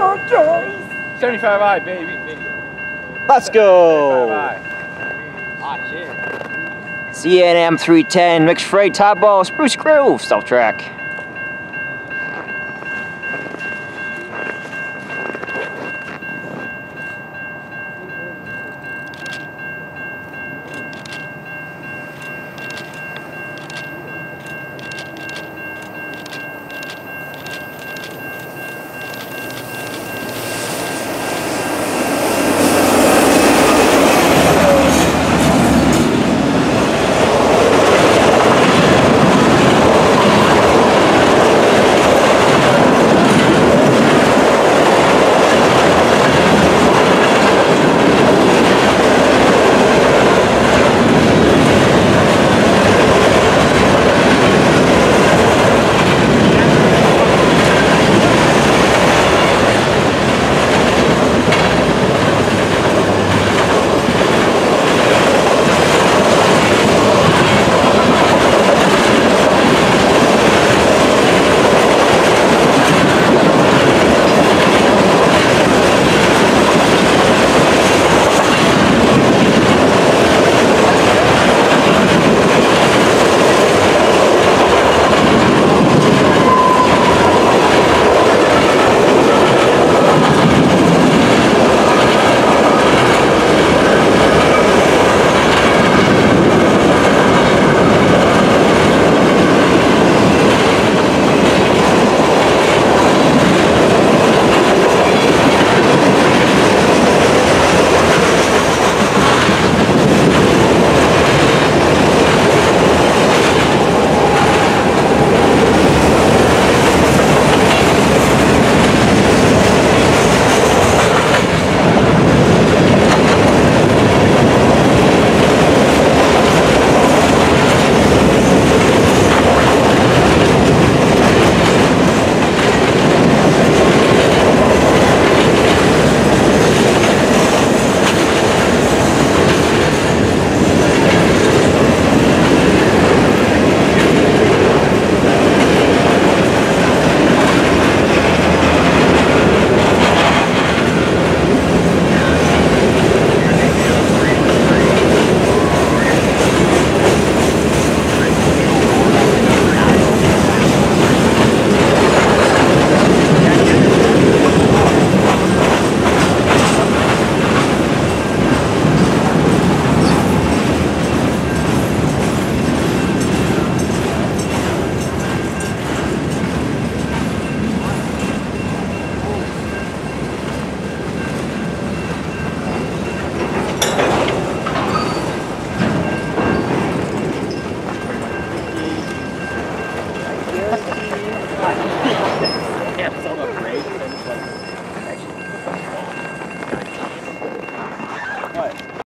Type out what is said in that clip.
your choice. 75i, baby. Let's go. 75i. Hot ah, shit. CNM 310 mixed freight top ball Spruce Grove South Track. What?